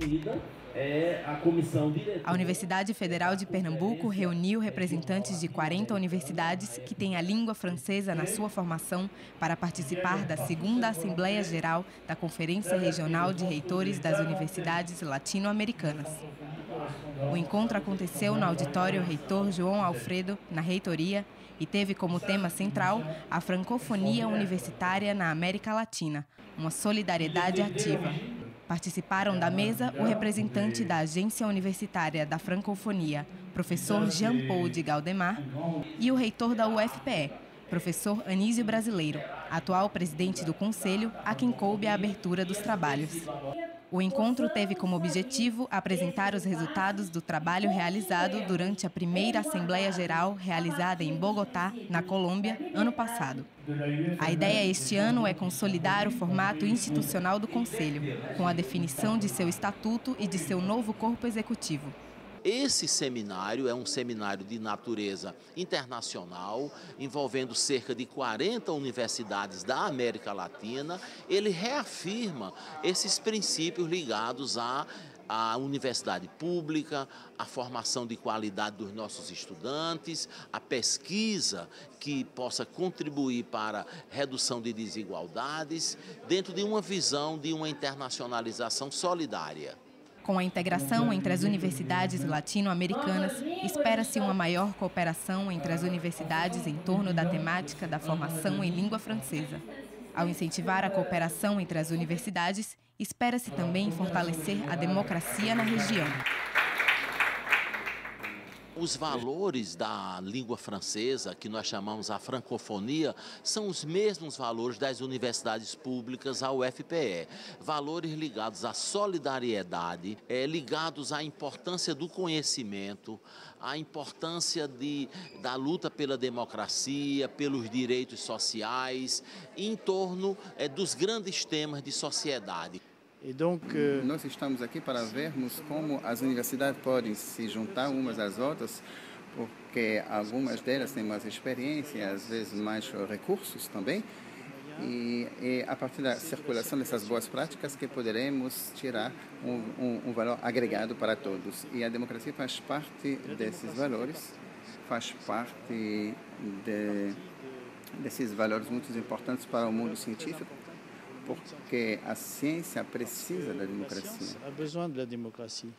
constituída é a comissão diretora. A Universidade Federal de Pernambuco reuniu representantes de 40 universidades que têm a língua francesa na sua formação para participar da segunda Assembleia Geral da Conferência Regional de Reitores das Universidades Latino-Americanas. O encontro aconteceu no auditório Reitor João Alfredo, na reitoria, e teve como tema central a francofonia universitária na América Latina, uma solidariedade ativa. Participaram da mesa o representante da Agência Universitária da Francofonia, professor Jean-Paul de Galdemar, e o reitor da UFPE, professor Anísio Brasileiro, atual presidente do Conselho, a quem coube a abertura dos trabalhos. O encontro teve como objetivo apresentar os resultados do trabalho realizado durante a primeira Assembleia Geral realizada em Bogotá, na Colômbia, ano passado. A ideia este ano é consolidar o formato institucional do Conselho, com a definição de seu estatuto e de seu novo corpo executivo. Esse seminário é um seminário de natureza internacional, envolvendo cerca de 40 universidades da América Latina. Ele reafirma esses princípios ligados à universidade pública, a formação de qualidade dos nossos estudantes, a pesquisa que possa contribuir para redução de desigualdades, dentro de uma visão de uma internacionalização solidária. Com a integração entre as universidades latino-americanas, espera-se uma maior cooperação entre as universidades em torno da temática da formação em língua francesa. Ao incentivar a cooperação entre as universidades, espera-se também fortalecer a democracia na região. Os valores da língua francesa, que nós chamamos a francofonia, são os mesmos valores das universidades públicas, a UFPE. Valores ligados à solidariedade, é, ligados à importância do conhecimento, à importância de, da luta pela democracia, pelos direitos sociais, em torno é, dos grandes temas de sociedade. Donc, euh, Nós estamos aqui para vermos como as universidades podem se juntar umas às outras, porque algumas delas têm mais experiência, às vezes mais recursos também. E é a partir da circulação dessas boas práticas que poderemos tirar um, um, um valor agregado para todos. E a democracia faz parte desses valores, faz parte de, desses valores muito importantes para o mundo científico porque a ciência precisa da democracia. A besoin da democracia.